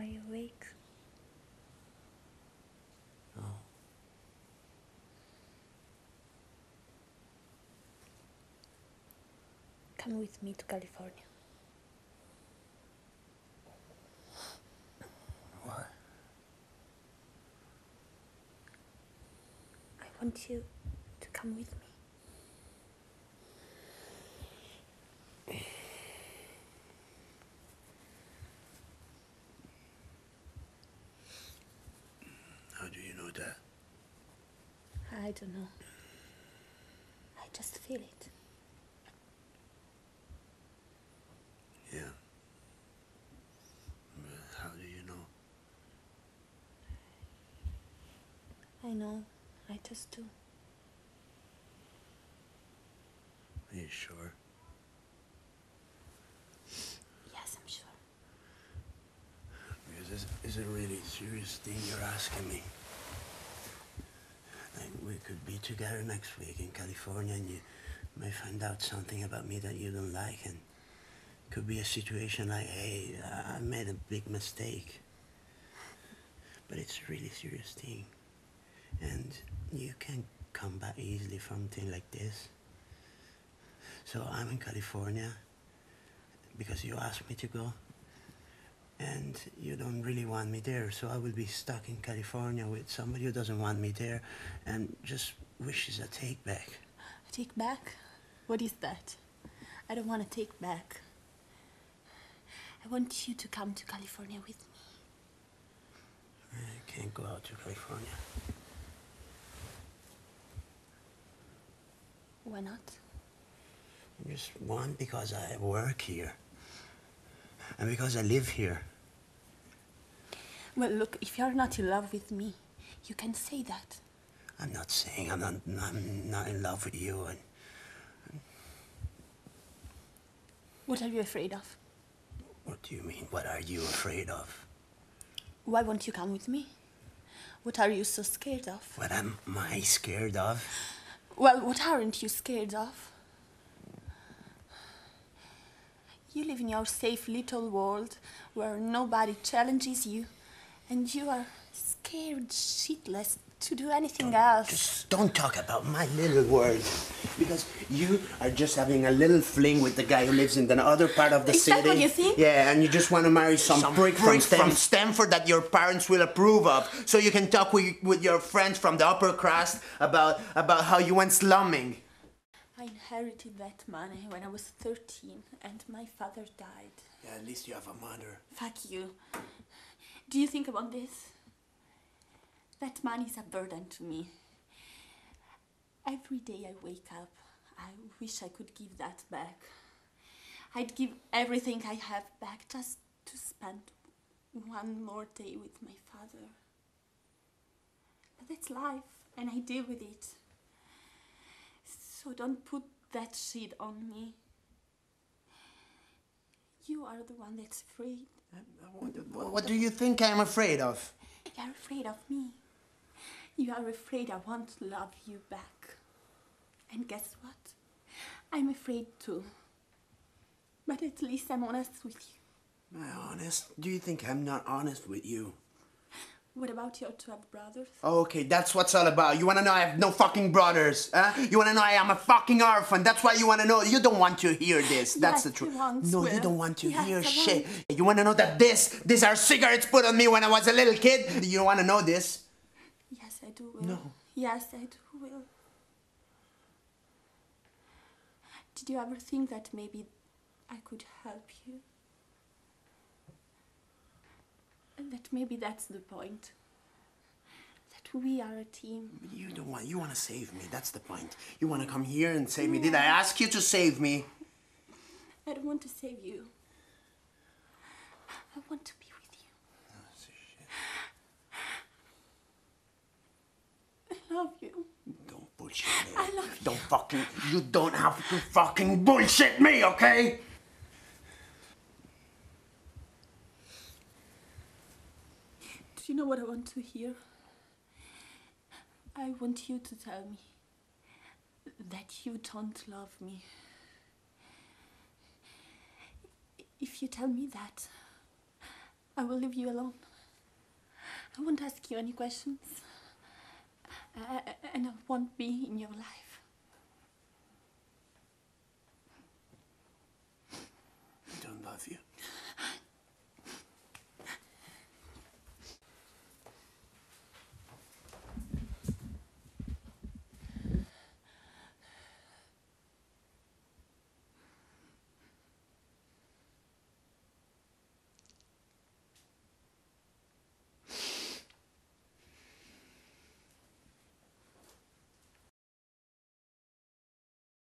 Are you awake? No. Come with me to California. Why? I want you to come with me. How do you know that? I don't know. I just feel it. Yeah. How do you know? I know. I just do. Are you sure? Yes, I'm sure. Because this is a really serious thing you're asking me. Could be together next week in California and you may find out something about me that you don't like and could be a situation like, hey, I- made a big mistake. But it's a really serious thing. And you can't come back easily from something like this. So I'm in California because you asked me to go and you don't really want me there. So I will be stuck in California with somebody who doesn't want me there and just wishes a take back. Take back? What is that? I don't want to take back. I want you to come to California with me. I can't go out to California. Why not? Just one, because I work here. And because I live here. Well, look, if you're not in love with me, you can say that. I'm not saying I'm not, I'm not in love with you. And What are you afraid of? what do you mean? What are you afraid of? Why won't you come with me? What are you so scared of? What am I scared of? Well, what aren't you scared of? You live in your safe little world where nobody challenges you, and you are scared shitless to do anything else. Just don't talk about my little world. Because you are just having a little fling with the guy who lives in the other part of the Is city. that what you think? Yeah, and you just want to marry some, prick, from, Stan- Stanford that your parents will approve of. So you can talk with, with your friends from the upper crust about, about how you went slumming. I inherited that money when I was 13, and my father died. Yeah, at least you have a mother. Fuck you. Do you think about this? That money is a burden to me. Every day I wake up, I wish I could give that back. I'd give everything I have back just to spend one more day with my father. But that's life, and I deal with it. So don't put that shit on me. You are the one that's afraid. What, do you think I'm afraid of? You're afraid of me. You are afraid I won't love you back. And guess what? I'm afraid too. But at least I'm honest with you. Am I honest? Do you think I'm not honest with you? What about your 12 brothers? Okay, that's what's all about. You wanna know I have no fucking brothers, huh? You wanna know I am a fucking orphan. That's why you wanna know. You don't want to hear this. That's Yes, the truth. No, you don't want to Yes, hear I shit. want. You wanna know that this, these are cigarettes put on me when I was a little kid? You don't wanna know this? Yes, I do. Will. No. Yes, I do. Will. Did you ever think that maybe I could help you? And that maybe that's the point. That we are a team. You don't want. You wanna save me. That's the point. You wanna come here and save me. Did I ask you to save me? I don't want to save you. I want to be with you. Oh, I love you. Don't bullshit me. I love you. Don't fucking. You don't have to fucking bullshit me, okay? You know what I want to hear? I want you to tell me that you don't love me. If you tell me that, I will leave you alone. I won't ask you any questions. And I won't be in your life.